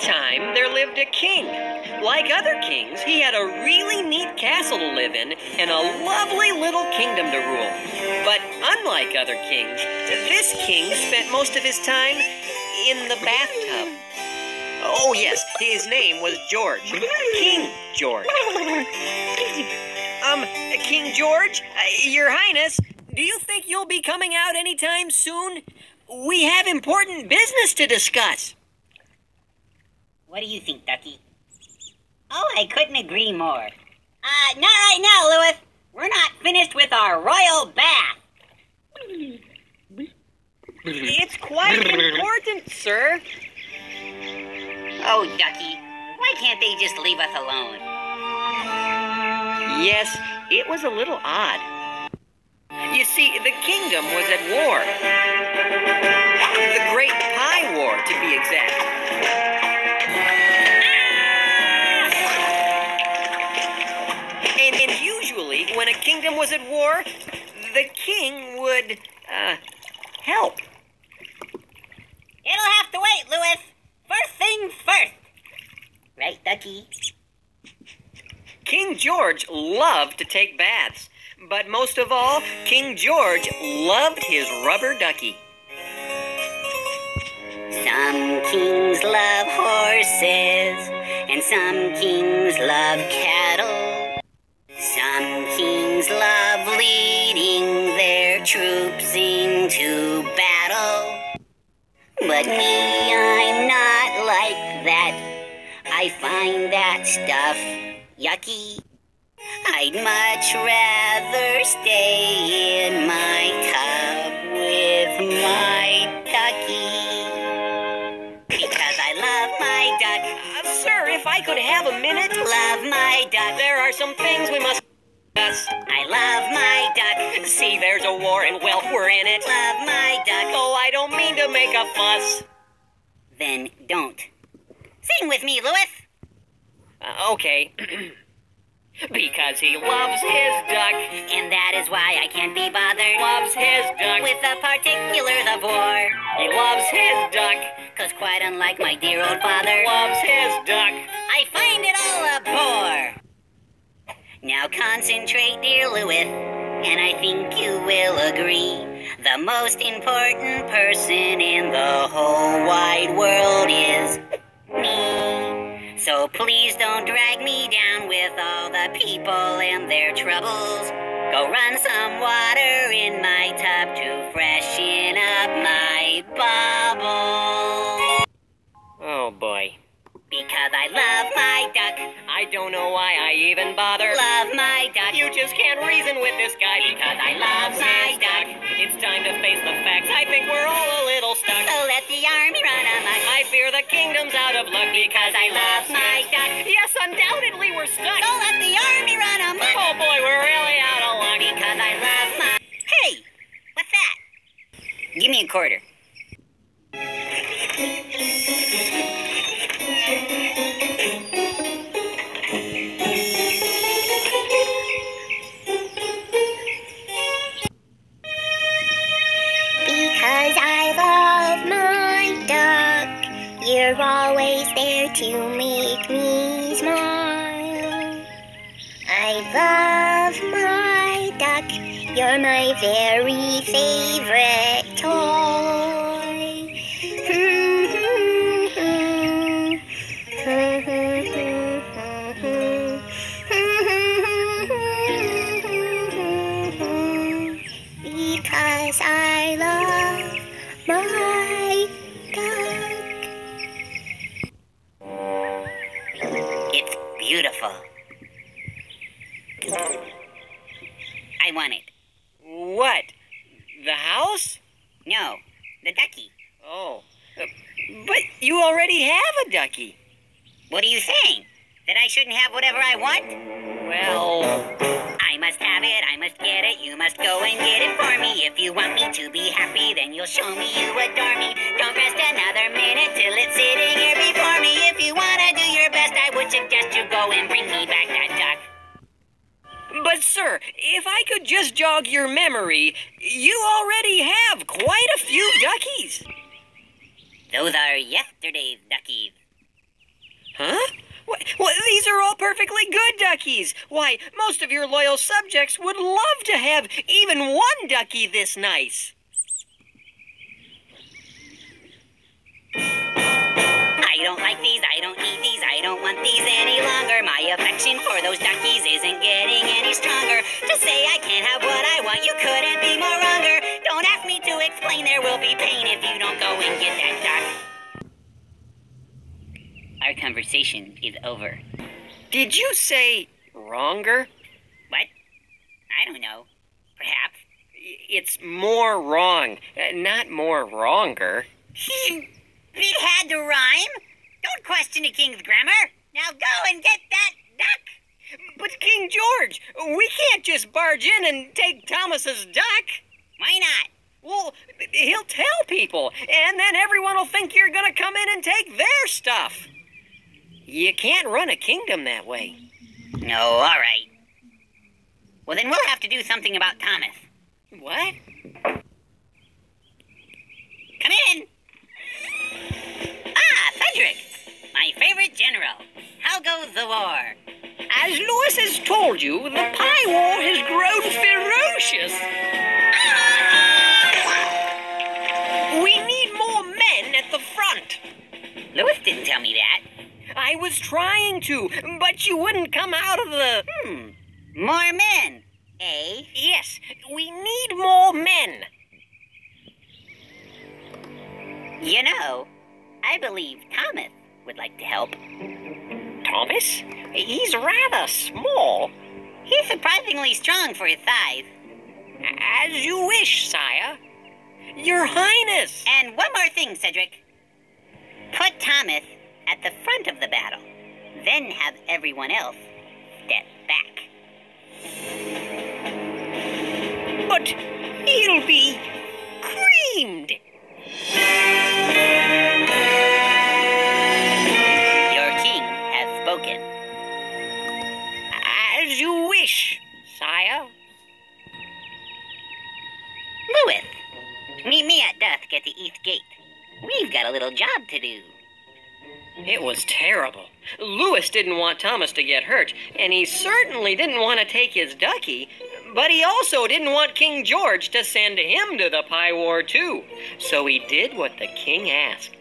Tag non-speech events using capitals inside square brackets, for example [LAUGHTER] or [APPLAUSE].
time, there lived a king. Like other kings, he had a really neat castle to live in and a lovely little kingdom to rule. But unlike other kings, this king spent most of his time in the bathtub. Oh, yes, his name was George. King George. Um, King George, uh, Your Highness, do you think you'll be coming out anytime soon? We have important business to discuss. What do you think, Ducky? Oh, I couldn't agree more. Uh, not right now, Lewis. We're not finished with our royal bath. It's quite important, sir. Oh, Ducky, why can't they just leave us alone? Yes, it was a little odd. You see, the kingdom was at war. The Great Pie War, to be exact. When a kingdom was at war, the king would, uh, help. It'll have to wait, Lewis. First thing first. Right, Ducky? King George loved to take baths, but most of all, King George loved his rubber ducky. Some kings love horses, and some kings love cattle. Leading their troops into battle. But me, I'm not like that. I find that stuff yucky. I'd much rather stay in my tub with my ducky. Because I love my duck. Uh, sir, if I could have a minute, Love my duck. there are some things we must See, there's a war, and well, we're in it. Love my duck. Oh, I don't mean to make a fuss. Then don't. Sing with me, Lewis. Uh, okay. [CLEARS THROAT] because he loves his duck, And that is why I can't be bothered loves his duck, with a particular war. he loves his duck, Cause quite unlike my dear old father, loves his duck. Now concentrate, dear Lewis, and I think you will agree. The most important person in the whole wide world is me. So please don't drag me down with all the people and their troubles. Go run some water in my tub to freshen up my bubble. Oh boy. Because I love my duck. I don't know why I even bother. Love my duck. You just can't reason with this guy Because I love my duck. It's time to face the facts. I think we're all a little stuck. So let the army run amok. I fear the kingdom's out of luck Because I love my duck. Yes, undoubtedly we're stuck. So let the army run amok. Oh boy, we're really out of luck. Because I love my. Hey, what's that? Give me a quarter. To make me smile. I love my duck, you're my very favorite toy. I want it. What? The house? No, the ducky. Oh. Uh, But you already have a ducky. What are you saying? That I shouldn't have whatever I want? Well, I must have it, I must get it, you must go and get it for me. If you want me to be happy, then you'll show me you adore sir, if I could just jog your memory, you already have quite a few duckies. Those are yesterday's duckies. Huh? What, what, these are all perfectly good duckies. Why, most of your loyal subjects would love to have even one ducky this nice. I don't like these, I don't need these, I don't want these any longer. My affection for those duckies isn't getting any stronger. To say I can't have what I want, you couldn't be more wronger. Don't ask me to explain, there will be pain if you don't go and get that duck. Our conversation is over. Did you say wronger? What? I don't know. Perhaps. It's more wrong, uh, not more wronger. [LAUGHS] it had to rhyme. Don't question a king's grammar. Now go and get that duck. But King George, we can't just barge in and take Thomas's duck. Why not? Well, he'll tell people, and then everyone will think you're gonna come in and take their stuff. You can't run a kingdom that way. No, all right. Well, then we'll have to do something about Thomas. What? Come in. My favorite general. How goes the war? As Lewis has told you, the Pie War has grown ferocious. We need more men at the front. Lewis didn't tell me that. I was trying to, but you wouldn't come out of the. Hmm. More men, eh? Yes, we need more men. You know, I believe Thomas would like to help. Thomas? He's rather small. He's surprisingly strong for his size. As you wish, sire. Your Highness. And one more thing, Cedric. Put Thomas at the front of the battle, then have everyone else step back. But he'll be meet me at dusk at the east gate. We've got a little job to do. It was terrible. Louis didn't want Thomas to get hurt, and he certainly didn't want to take his ducky, but he also didn't want King George to send him to the Pie War, too. So he did what the king asked.